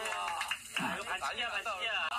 哇来个反击啊